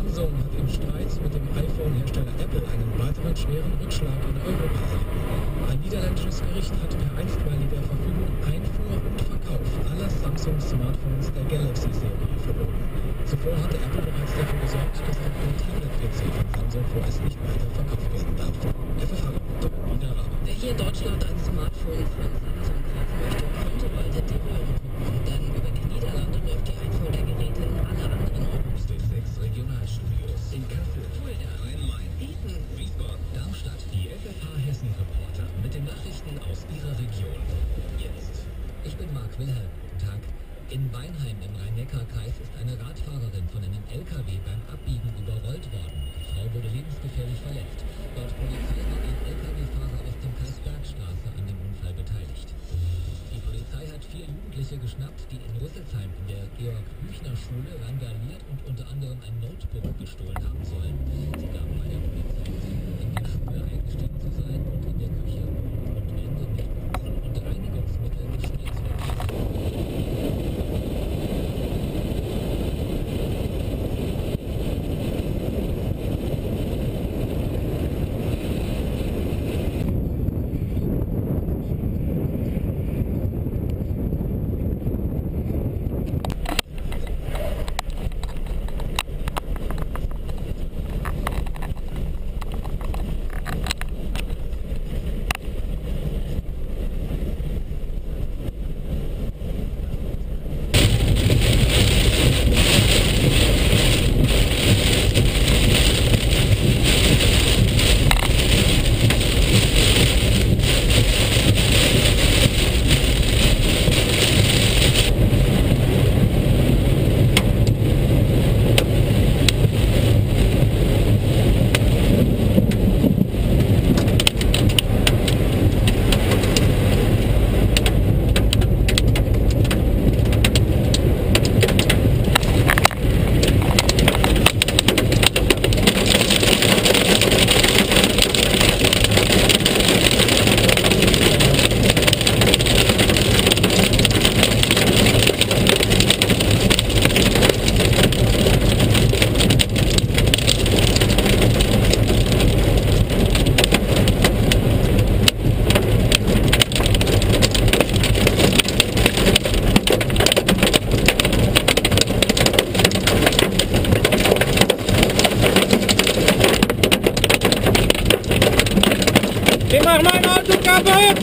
Samsung hat im Streit mit dem iPhone-Hersteller Apple einen weiteren schweren Rückschlag in Europa erlitten. Ein niederländisches Gericht hat per einstweiliger Verfügung Einfuhr und Verkauf aller Samsung-Smartphones der Galaxy-Serie verboten. Zuvor hatte Apple bereits dafür gesorgt, dass In Weinheim im Rhein-Neckar-Kreis ist eine Radfahrerin von einem LKW beim Abbiegen überrollt worden. Die Frau wurde lebensgefährlich verletzt. Laut Polizei war ein LKW-Fahrer aus dem Kreis Bergstraße an dem Unfall beteiligt. Die Polizei hat vier Jugendliche geschnappt, die in Rüsselsheim in der Georg-Büchner-Schule randaliert und unter anderem ein Notebook gestohlen haben sollen. Sie gaben bei der Polizei in der Schule eingestiegen zu sein und in der Küche Tem mais mais na do cabo aí.